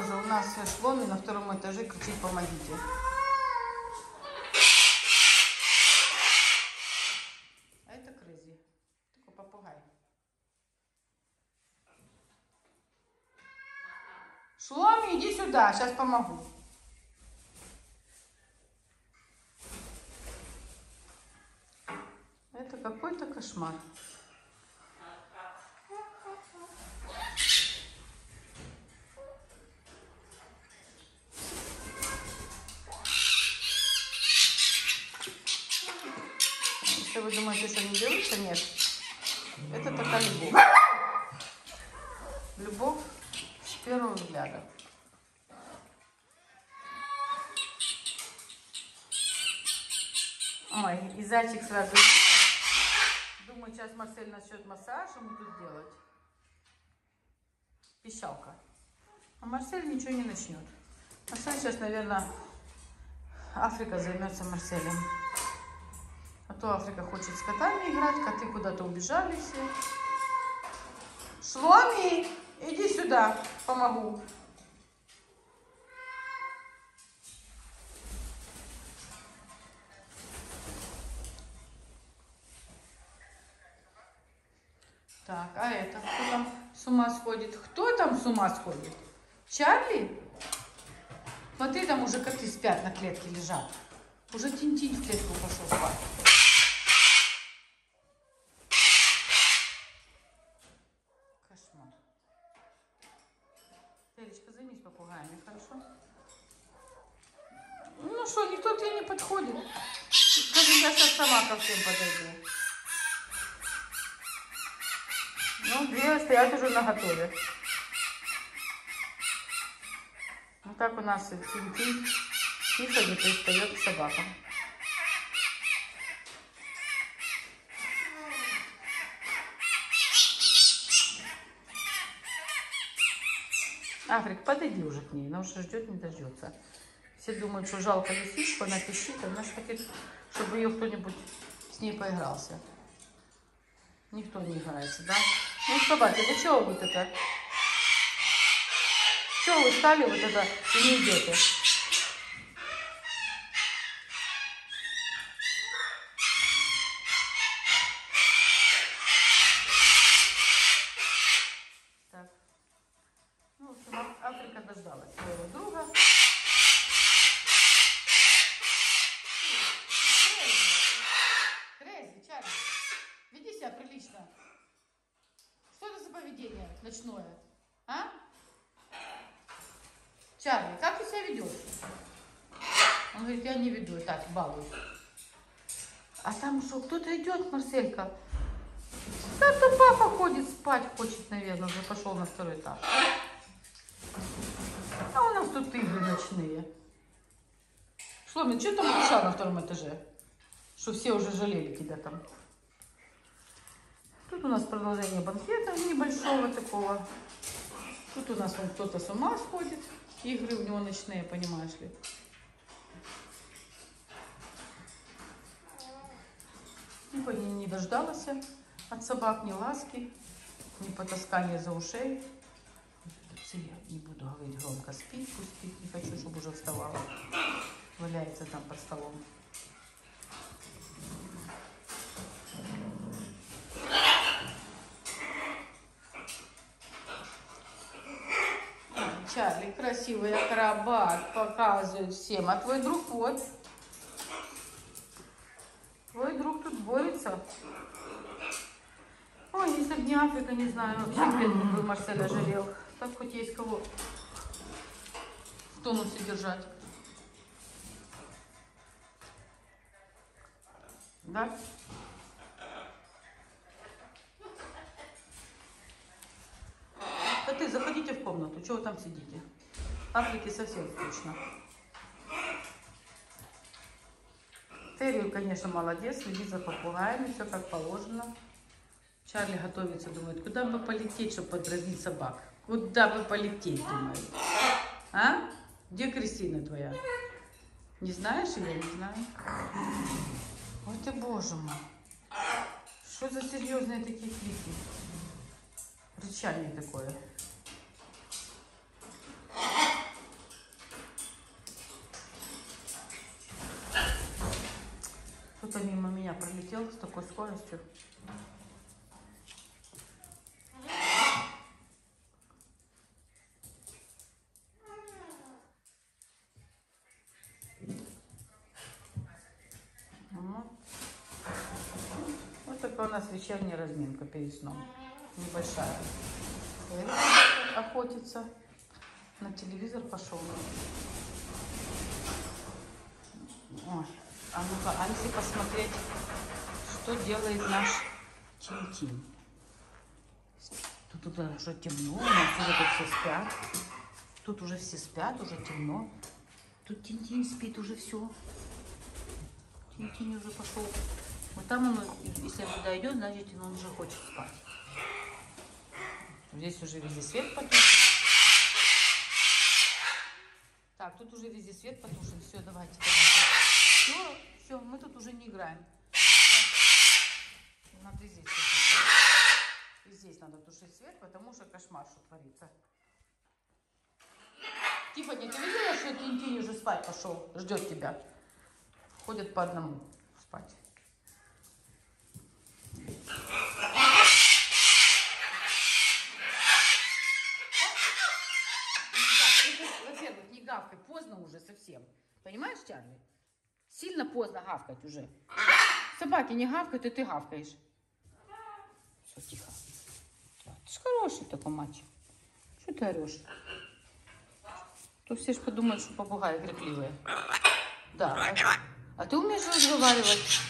Боже, у нас шломи на втором этаже кричит «помогите». А это Крызи. Такой попугай. Шломи, иди сюда, сейчас помогу. Это какой-то кошмар. Если вы думаете, что не дерутся, нет. Это такая любовь. Любовь с первого взгляда. Ой, и зайчик сразу. Думаю, сейчас Марсель начнет массаж ему тут делать. Пищалка. А Марсель ничего не начнет. Марсель сейчас, наверное, Африка займется Марселем. А то Африка хочет с котами играть, коты куда-то убежали все. Шломи, иди сюда, помогу. Так, а это кто там с ума сходит? Кто там с ума сходит? Чарли? Смотри, там уже коты спят на клетке лежат. Уже Тинтин в клетку пошел спать. Попугаями, хорошо? Ну что, никто к тебе не подходит. Скажи, я сейчас сама ко всем подойду. Ну, две стоят уже на готове. Вот так у нас Тинтин тихо не пристает к собакам. Африк, подойди уже к ней, она уже ждет, не дождется. Все думают, что жалко лисичку, она пищит, она же хотит, чтобы ее кто-нибудь с ней поигрался. Никто не играется, да? Ну, собаки, вы чего вот это? Чего вы стали вот это и не идете? Так. Ну, в общем, Аф- Африка дождалась своего друга. Крейзи, Чарли, веди себя прилично. Что это за поведение ночное? А? Чарли, как ты себя ведешь? Он говорит, я не веду, так, балуюсь. А там что, кто-то идет, Марселька? Да то папа ходит спать, хочет, наверное, уже пошел на второй этаж. А у нас тут игры ночные. Шломин, что там решал на втором этаже? Что все уже жалели тебя там. Тут у нас продолжение банкета небольшого такого. Тут у нас кто-то с ума сходит. Игры у него ночные, понимаешь ли. Никто не, не дождалась от собак ни ласки, ни потаскания за ушей. Все, я не буду говорить громко, спит, пусть спит, не хочу, чтобы уже вставала. Валяется там под столом. Чарли, красивый акробат, показывает всем. А твой друг вот. Твой друг тут борется. Ой, если бы не Африка, не знаю, вообще, блин, бы Марселя жалел. Так хоть есть кого в тонусе держать. Да? Коты, заходите в комнату. Чего вы там сидите? Африке совсем скучно. Терри, конечно, молодец, следит за попугаями, все как положено. Чарли готовится, думает, куда бы полететь, чтобы подразнить собак? Куда бы полететь, думает. А? Где Кристина твоя? Не знаешь или не знаю? Ой ты, боже мой. Что за серьезные такие крики? Рычание такое. Кто-то мимо меня пролетел с такой скоростью. Вот. Вот такая у нас вечерняя разминка перед сном. Небольшая. Охотится. На телевизор пошел. Ой, а ну-ка, а если посмотреть, что делает наш Тинтин? Тут уже темно, у нас уже тут все спят. Тут уже все спят, уже темно. Тут Тинтин спит уже все. Тинтин уже пошел. Вот там он, если он туда значит он уже хочет спать. Здесь уже везде свет потушен. Так, тут уже везде свет потушен. Все, давайте, давайте. Все, все, мы тут уже не играем. Надо здесь. И здесь надо тушить свет, потому что кошмар, что творится. Тиффани, ты видела, что Тинтин уже спать пошел? Ждет тебя. Ходят по одному спать. Во-первых, не гавкай, поздно уже совсем. Понимаешь, Чарли? Сильно поздно гавкать уже. Собаки не гавкают, и ты гавкаешь. Все, тихо. Да, ты ж хороший такой мальчик. Что ты орешь? То все ж подумают, что попугаи крикливые. Да. А, а ты умеешь разговаривать?